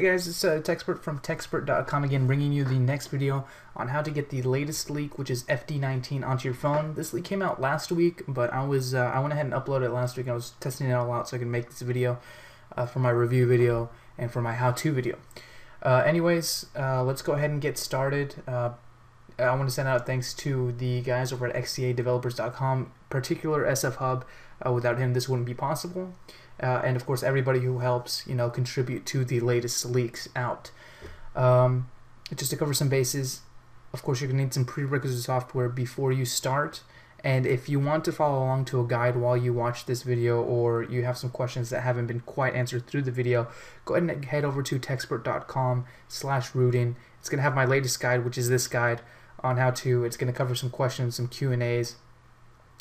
Hey guys, it's uh, from Techzpert.com again, bringing you the next video on how to get the latest leak, which is FD19, onto your phone. This leak came out last week, but I was uh, I went ahead and uploaded it last week. I was testing it all out so I could make this video uh, for my review video and for my how-to video. Uh, anyways, uh, let's go ahead and get started. Uh, I want to send out thanks to the guys over at xdadevelopers.com, particular SF Hub. without him, this wouldn't be possible uh, and of course everybody who helps you know contribute to the latest leaks out. Um, just to cover some bases, of course you're gonna need some prerequisite software before you start. And if you want to follow along to a guide while you watch this video or you have some questions that haven't been quite answered through the video, go ahead and head over to techzpert.com slash rooting. It's going to have my latest guide, which is this guide on how to, it's going to cover some questions, some Q&As,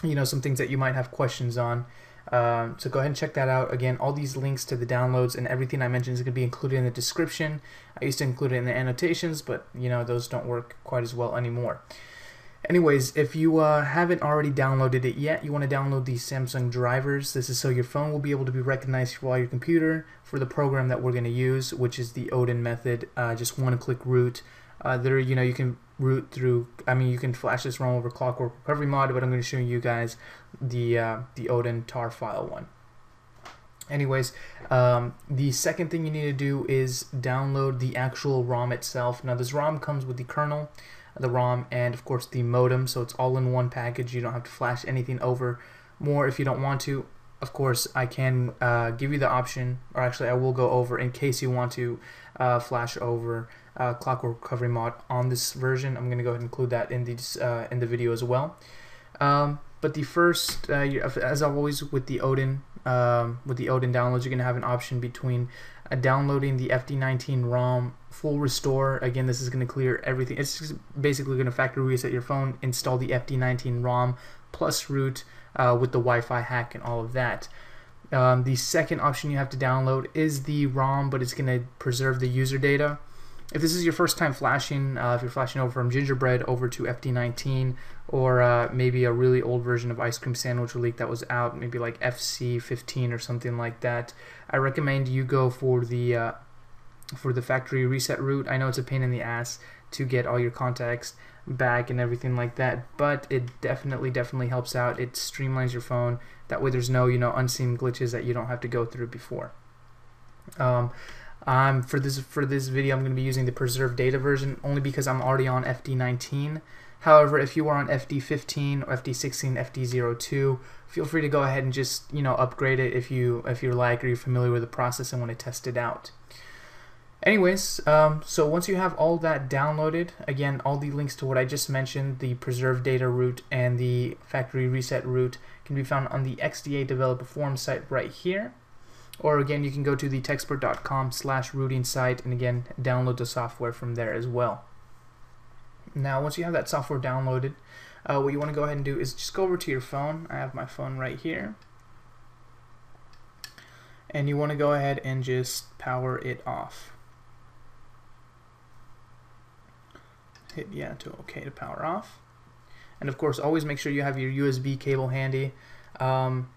you know, some things that you might have questions on. Um, so go ahead and check that out. Again, all these links to the downloads and everything I mentioned is going to be included in the description. I used to include it in the annotations, but you know those don't work quite as well anymore. Anyways, if you uh, haven't already downloaded it yet, you want to download these Samsung drivers. This is so your phone will be able to be recognized while your computer for the program that we're going to use, which is the Odin method. Uh, just one-click root. Uh, there, you know, you can root through. I mean, you can flash this ROM over Clockwork Recovery Mod, but I'm going to show you guys the uh, the Odin tar file one. Anyways, um, the second thing you need to do is download the actual ROM itself. Now, this ROM comes with the kernel, the ROM, and of course the modem, so it's all in one package. You don't have to flash anything over more if you don't want to. Of course, I can uh, give you the option, or actually, I will go over in case you want to uh, flash over uh, Clockwork Recovery mod on this version. I'm going to go ahead and include that in the uh, in the video as well. Um, but the first, uh, as always with the Odin, um, with the Odin downloads, you're going to have an option between uh, downloading the FD19 ROM full restore. Again, this is going to clear everything. It's basically going to factory reset your phone, install the FD19 ROM plus root uh, with the Wi-Fi hack and all of that. Um, the second option you have to download is the ROM, but it's going to preserve the user data. If this is your first time flashing, uh, if you're flashing over from Gingerbread over to FD19, or uh, maybe a really old version of Ice Cream Sandwich Leak that was out, maybe like FC15 or something like that, I recommend you go for the uh, for the factory reset route. I know it's a pain in the ass to get all your contacts back and everything like that, but it definitely definitely helps out. It streamlines your phone. That way, there's no you know unseen glitches that you don't have to go through before. Um, um, for this for this video, I'm going to be using the preserved data version only because I'm already on FD19. However, if you are on FD15 or FD16, FD02, feel free to go ahead and just you know upgrade it if you if you like or you're familiar with the process and want to test it out. Anyways, um, so once you have all that downloaded, again, all the links to what I just mentioned, the preserved data route and the factory reset route can be found on the XDA developer forum site right here. Or again, you can go to the techzpert.com slash rooting site and again, download the software from there as well. Now, once you have that software downloaded, uh, what you want to go ahead and do is just go over to your phone. I have my phone right here. And you want to go ahead and just power it off. Hit yeah to OK to power off. And of course, always make sure you have your USB cable handy. Um,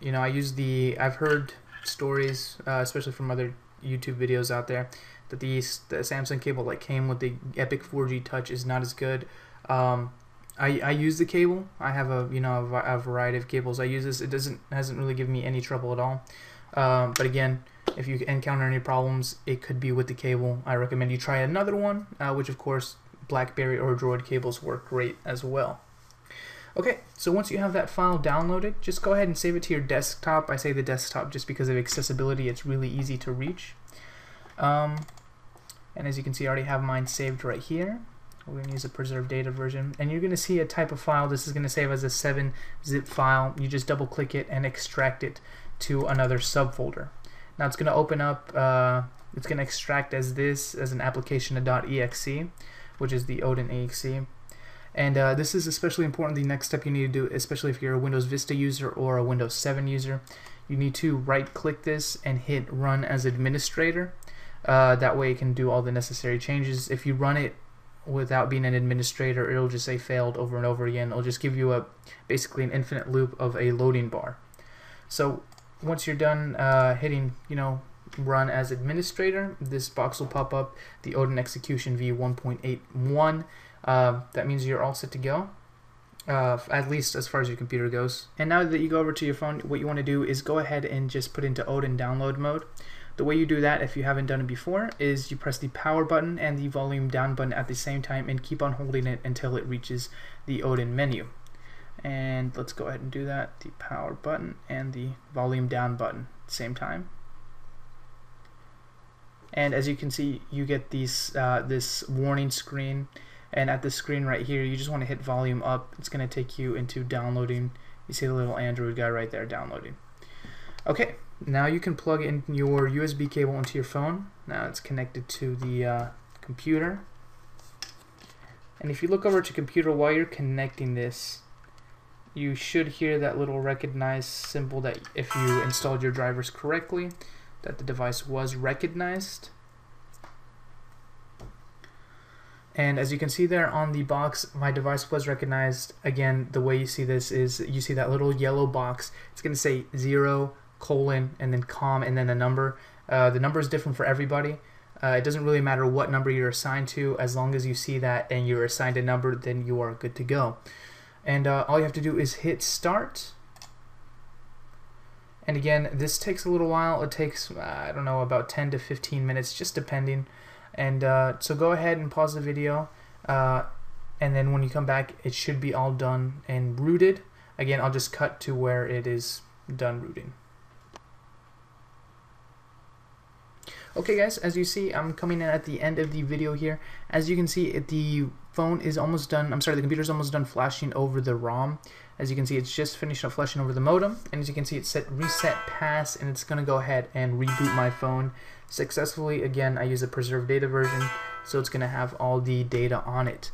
you know, I use the, I've heard stories, uh, especially from other YouTube videos out there, that the, the Samsung cable that came with the Epic 4G Touch is not as good. Um, I, I use the cable. I have a you know a, a, variety of cables. I use this. It doesn't hasn't really given me any trouble at all. Um, but again, if you encounter any problems, it could be with the cable. I recommend you try another one, uh, which of course BlackBerry or Droid cables work great as well. Okay, so once you have that file downloaded, just go ahead and save it to your desktop. I say the desktop just because of accessibility, it's really easy to reach. Um, and as you can see, I already have mine saved right here. We're going to use a preserved data version. And you're going to see a type of file. This is going to save as a 7-zip file. You just double click it and extract it to another subfolder. Now it's going to open up, uh, it's going to extract as this, as an application .exe, which is the Odin exe. And uh, this is especially important, the next step you need to do, especially if you're a Windows Vista user or a Windows 7 user, you need to right click this and hit run as administrator. Uh, that way it can do all the necessary changes. If you run it without being an administrator, it'll just say failed over and over again. It'll just give you a basically an infinite loop of a loading bar. So once you're done uh, hitting, you know, run as administrator, this box will pop up, the Odin Execution v1.81. Uh, that means you're all set to go. Uh, at least as far as your computer goes. And now that you go over to your phone, what you want to do is go ahead and just put into Odin download mode. The way you do that, if you haven't done it before, is you press the power button and the volume down button at the same time and keep on holding it until it reaches the Odin menu. And let's go ahead and do that. The power button and the volume down button at the same time. And as you can see, you get these uh, this warning screen. And at the screen right here, you just want to hit volume up. It's going to take you into downloading. You see the little Android guy right there downloading. Okay, now you can plug in your USB cable into your phone. Now it's connected to the uh, computer. And if you look over to computer while you're connecting this, you should hear that little recognize symbol that if you installed your drivers correctly, that the device was recognized. And as you can see there on the box, my device was recognized. Again, the way you see this is you see that little yellow box. It's going to say 0, colon, and then com, and then a number. Uh, the number is different for everybody. Uh, it doesn't really matter what number you're assigned to. As long as you see that and you're assigned a number, then you are good to go. And uh, all you have to do is hit start. And again, this takes a little while. It takes, I don't know, about 10 to 15 minutes, just depending. And uh, so go ahead and pause the video. Uh, and then when you come back, it should be all done and rooted. Again, I'll just cut to where it is done rooting. Okay guys, as you see, I'm coming in at the end of the video here. As you can see, the phone is almost done, I'm sorry, the computer is almost done flashing over the ROM. As you can see, it's just finished up flashing over the modem. And as you can see, it set reset pass, and it's going to go ahead and reboot my phone successfully. Again, I use a preserved data version, so it's going to have all the data on it.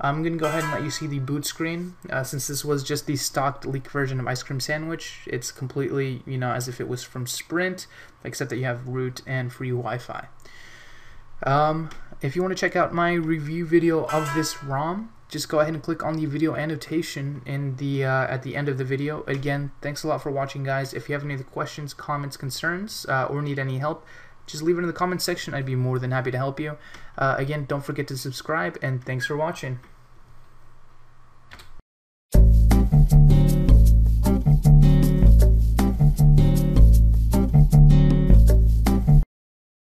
I'm going to go ahead and let you see the boot screen. Uh, since this was just the stocked leak version of Ice Cream Sandwich, it's completely, you know, as if it was from Sprint, except that you have root and free Wi-Fi. Um, if you want to check out my review video of this ROM, just go ahead and click on the video annotation in the uh, at the end of the video. Again, thanks a lot for watching, guys. If you have any other questions, comments, concerns, uh, or need any help, just leave it in the comments section. I'd be more than happy to help you. Uh, again, don't forget to subscribe, and thanks for watching.